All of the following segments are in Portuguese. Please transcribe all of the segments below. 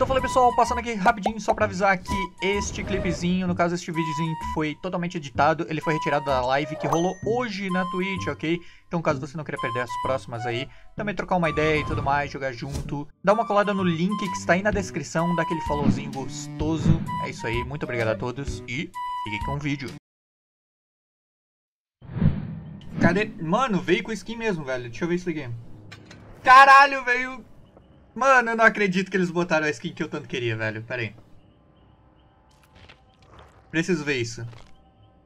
Então falei pessoal, passando aqui rapidinho só pra avisar que este clipezinho, no caso este videozinho que foi totalmente editado, ele foi retirado da live que rolou hoje na Twitch, ok? Então caso você não queira perder as próximas aí, também trocar uma ideia e tudo mais, jogar junto, dá uma colada no link que está aí na descrição, dá aquele followzinho gostoso. É isso aí, muito obrigado a todos e fique com o vídeo. Cadê? Mano, veio com skin mesmo, velho. Deixa eu ver isso aqui. Caralho, veio Mano, eu não acredito que eles botaram a skin que eu tanto queria, velho. Pera aí. Preciso ver isso.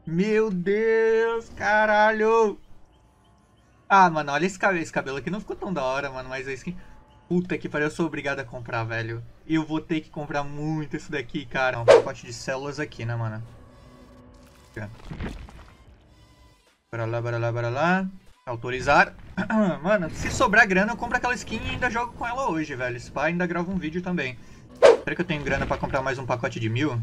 Meu Deus, caralho. Ah, mano, olha esse cabelo. Esse cabelo aqui não ficou tão da hora, mano. Mas a skin... Puta que pariu, eu sou obrigado a comprar, velho. Eu vou ter que comprar muito isso daqui, cara. Um pacote de células aqui, né, mano? Bora lá, bora lá, bora lá. Autorizar. Mano, se sobrar grana, eu compro aquela skin e ainda jogo com ela hoje, velho. Se pá, ainda gravo um vídeo também. Será que eu tenho grana pra comprar mais um pacote de mil?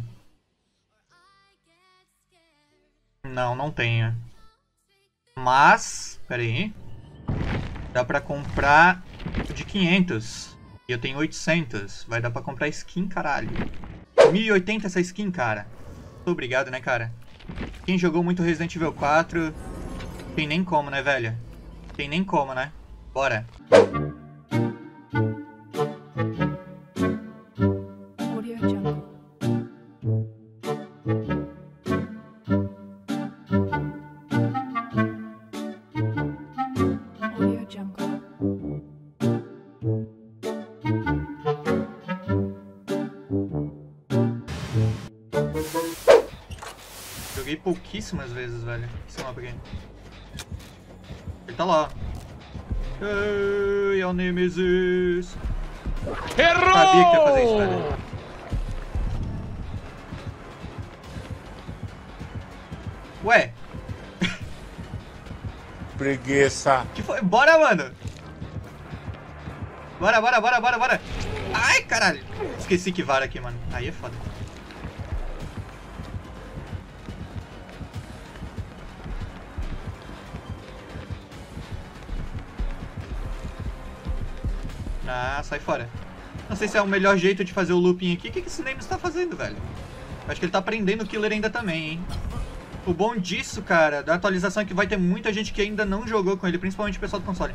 Não, não tenho. Mas, pera aí. Dá pra comprar de 500. E eu tenho 800. Vai dar pra comprar skin, caralho. 1080 essa skin, cara. Muito obrigado, né, cara? Quem jogou muito Resident Evil 4 tem nem como, né, velho? Tem nem como, né? Bora. Joguei pouquíssimas vezes, velho. Esse mapa aqui. Ele tá lá. Ei, é o Nemesis. Errou! Sabia que ia fazer isso, velho. Ué, Preguiça. que foi? Bora, mano. Bora, bora, bora, bora, bora. Ai, caralho. Esqueci que vara aqui, mano. Aí é foda. Ah, sai fora. Não sei se é o melhor jeito de fazer o looping aqui. O que, que esse Nemesis tá fazendo, velho? Acho que ele tá prendendo o killer ainda também, hein? O bom disso, cara, da atualização é que vai ter muita gente que ainda não jogou com ele, principalmente o pessoal do console.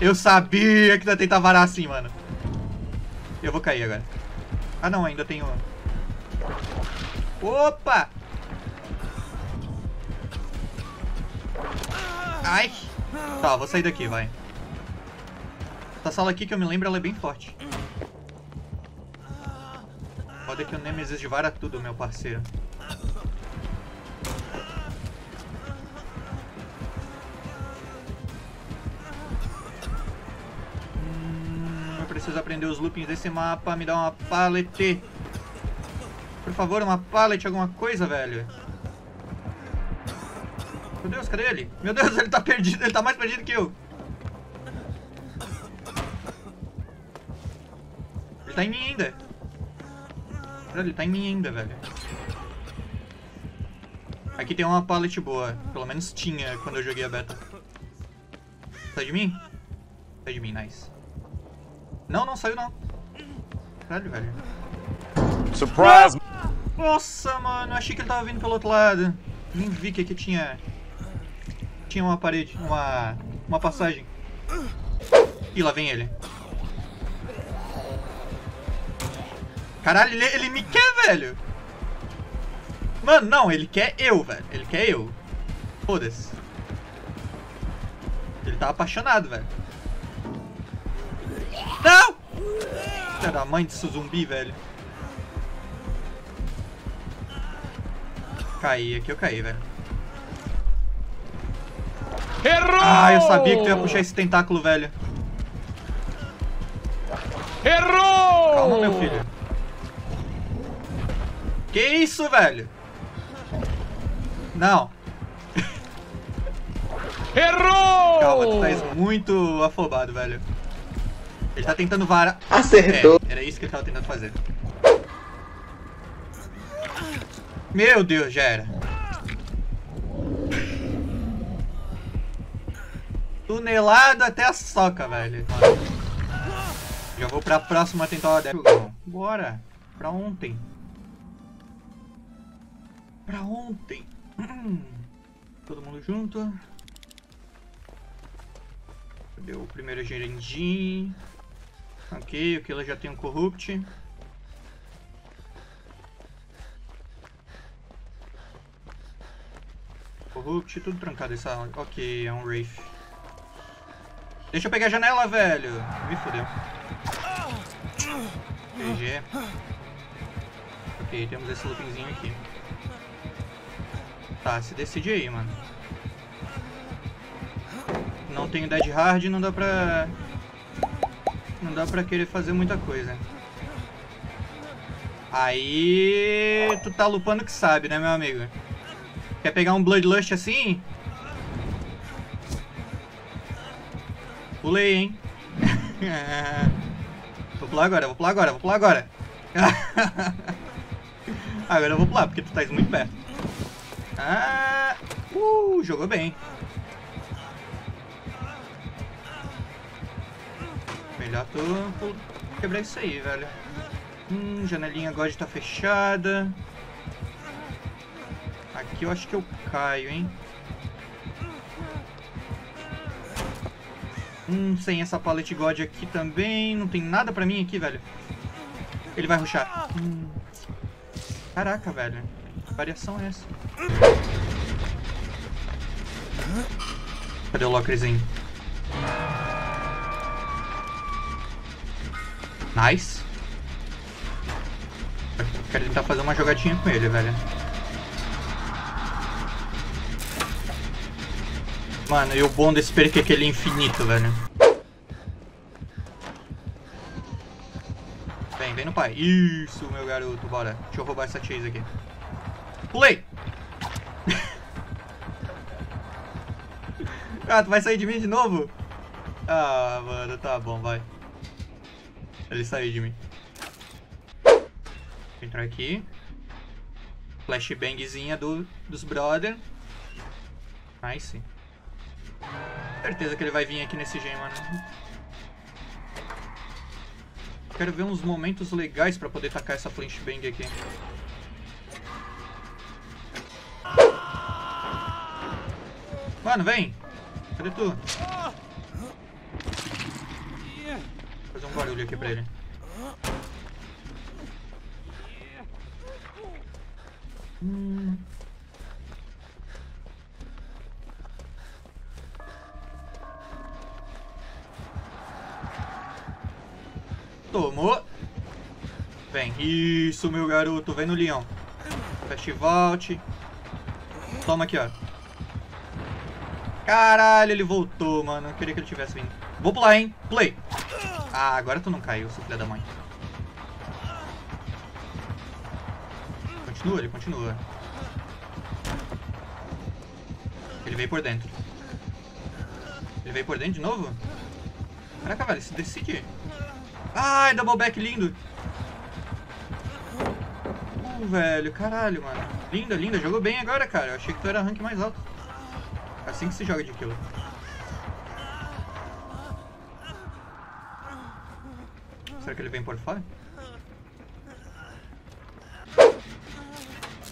Eu sabia que ia tentar varar assim, mano. Eu vou cair agora. Ah, não, ainda tenho... Opa! Ai! Tá, vou sair daqui, vai. Essa sala aqui que eu me lembro, ela é bem forte. Pode que o Nemesis vara tudo, meu parceiro. Hum, eu preciso aprender os loopings desse mapa. Me dá uma pallet. Por favor, uma pallet, alguma coisa, velho. Meu Deus, cadê ele? Meu Deus, ele tá perdido. Ele tá mais perdido que eu. Ele tá em mim ainda. Caralho, ele tá em mim ainda, velho. Aqui tem uma pallet boa. Pelo menos tinha quando eu joguei a beta. Sai de mim? Sai de mim, nice. Não, não saiu não. Caralho, velho. Surprise! Nossa, mano, achei que ele tava vindo pelo outro lado. Nem vi que aqui tinha... Tinha uma parede, uma... Uma passagem. Ih, lá vem ele. Caralho, ele, ele me quer, velho. Mano, não, ele quer eu, velho. Ele quer eu. Foda-se. Ele tá apaixonado, velho. Não! Filha da mãe desse zumbi, velho. Caí, aqui eu caí, velho. Errou! Ah, eu sabia que tu ia puxar esse tentáculo, velho. Errou! Calma, meu filho. Que isso, velho? Não. Errou! Calma, tu tá muito afobado, velho. Ele tá tentando varar. Acertou. É, era isso que ele tava tentando fazer. Meu Deus, já era. Tunelado até a soca, velho. Já vou pra próxima tentar adepto. Bora. Pra ontem. Pra ontem. Todo mundo junto. Cadê o primeiro gerendinho? Ok, o Killer já tem um Corrupt. Corrupt, tudo trancado essa. Ok, é um Wraith. Deixa eu pegar a janela, velho. Me fudeu. GG. Ok, temos esse loopingzinho aqui. Tá, se decide aí, mano. Não tenho Dead Hard, não dá pra... Não dá pra querer fazer muita coisa. Aí... Tu tá lupando que sabe, né, meu amigo? Quer pegar um Bloodlust assim? Pulei, hein? vou pular agora, vou pular agora, vou pular agora. agora eu vou pular, porque tu tá muito perto. Ah, uh, jogou bem. Melhor tu quebrar isso aí, velho. Hum, janelinha agora tá fechada. Aqui eu acho que eu caio, hein? Hum, sem essa palette God aqui também. Não tem nada pra mim aqui, velho. Ele vai ruxar. Hum. Caraca, velho. Que variação é essa? Cadê o Lockerzinho? Nice. Quero tentar fazer uma jogadinha com ele, velho. Mano, e o bom desse perk é que ele é infinito, velho. Vem, vem no pai. Isso, meu garoto, bora. Deixa eu roubar essa chase aqui. Pulei! ah, tu vai sair de mim de novo? Ah, mano, tá bom, vai. Ele saiu de mim. Vou entrar aqui. Flashbangzinha do, dos brother. Nice. Certeza que ele vai vir aqui nesse gen, mano. Quero ver uns momentos legais pra poder tacar essa flashbang aqui. Mano, vem! Cadê tu? Fazer um barulho aqui pra ele. Hum. Tomou. Vem. Isso, meu garoto. Vem no leão. Festival. Toma aqui, ó. Caralho, ele voltou, mano. Eu queria que ele tivesse vindo. Vou pular, hein. Play. Ah, agora tu não caiu, seu filho da mãe. Continua, ele continua. Ele veio por dentro. Ele veio por dentro de novo? Caraca, velho, se decide. Ai, double back lindo. Uh, velho, caralho, mano. Linda, linda. Jogou bem agora, cara. Eu achei que tu era rank mais alto. Assim que se joga de kill. Será que ele vem por fora?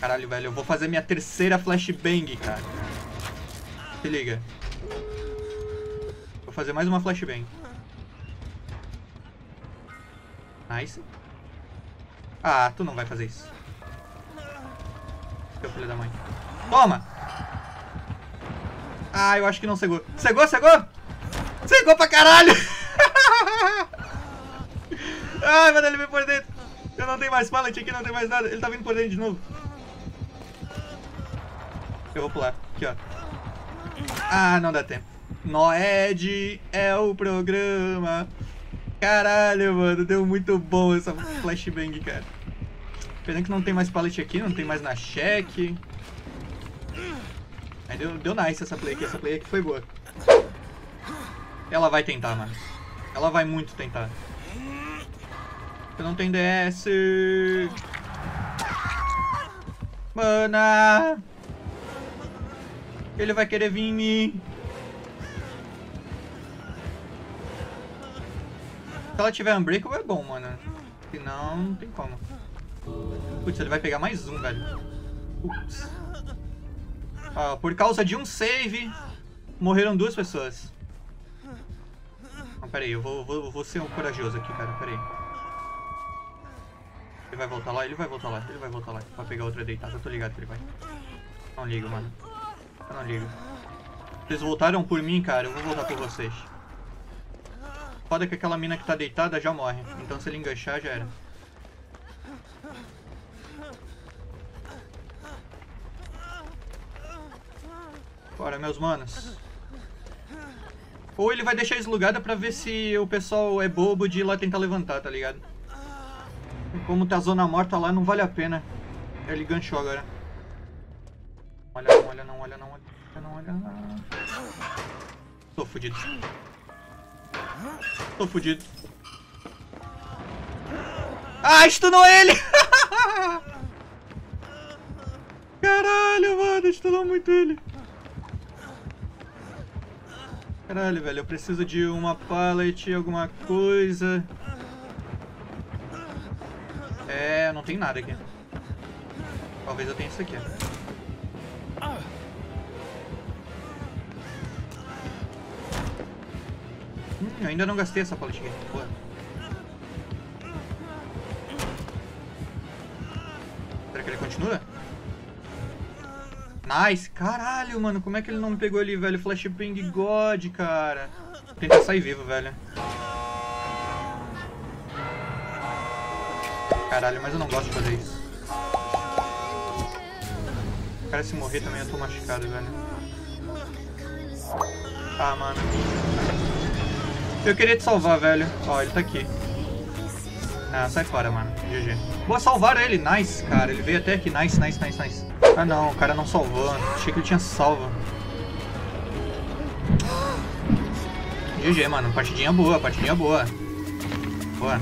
Caralho, velho. Eu vou fazer minha terceira flashbang, cara. Se liga. Vou fazer mais uma flashbang. Nice. Ah, tu não vai fazer isso. Seu filho da mãe. Toma! Ah, eu acho que não cegou. Cegou, cegou? Cegou pra caralho! Ai, mano, ele veio por dentro. Eu não tenho mais pallet aqui, não tem mais nada. Ele tá vindo por dentro de novo. Eu vou pular. Aqui, ó. Ah, não dá tempo. Noed é o programa. Caralho, mano. Deu muito bom essa flashbang, cara. Pena que não tem mais pallet aqui, não tem mais na check. Aí deu, deu nice essa play aqui. Essa play aqui foi boa. Ela vai tentar, mano. Ela vai muito tentar. Eu não tenho DS. Mana. Ele vai querer vir em mim. Se ela tiver Unbreakable é bom, mano. Senão, não tem como. Putz, ele vai pegar mais um, velho. Putz. Ah, por causa de um save, morreram duas pessoas. Não, pera aí, eu vou, vou, vou ser um corajoso aqui, cara, pera aí. Ele vai voltar lá, ele vai voltar lá, ele vai voltar lá. Pra pegar outra deitada, eu tô ligado que ele vai. Não ligo, mano. Eu não ligo. Vocês voltaram por mim, cara, eu vou voltar por vocês. Foda que aquela mina que tá deitada já morre. Então se ele enganchar, já era. Bora, meus manos. Ou ele vai deixar eslugada pra ver se o pessoal é bobo de ir lá tentar levantar, tá ligado? Como tá a zona morta lá, não vale a pena. Ele ganchou agora. Olha não, olha não, olha não, olha não, olha. Tô fudido. Tô fudido. Ah, stunou ele! Caralho, mano, stunou muito ele. Caralho, velho, eu preciso de uma pallet, alguma coisa. É, não tem nada aqui. Talvez eu tenha isso aqui. Hum, ainda não gastei essa pallet aqui. Boa. Será que ele continua? Nice. Caralho, mano. Como é que ele não me pegou ali, velho? Flashbang God, cara. Vou tentar sair vivo, velho. Caralho, mas eu não gosto de fazer isso. Cara, se morrer também eu tô machucado, velho. Ah, mano. Eu queria te salvar, velho. Ó, ele tá aqui. Ah, sai fora, mano. GG. Boa, salvar ele. Nice, cara. Ele veio até aqui. Nice, nice, nice, nice. Ah, não. O cara não salvou. Achei que ele tinha salvo. GG, mano. Partidinha boa, partidinha boa. Boa.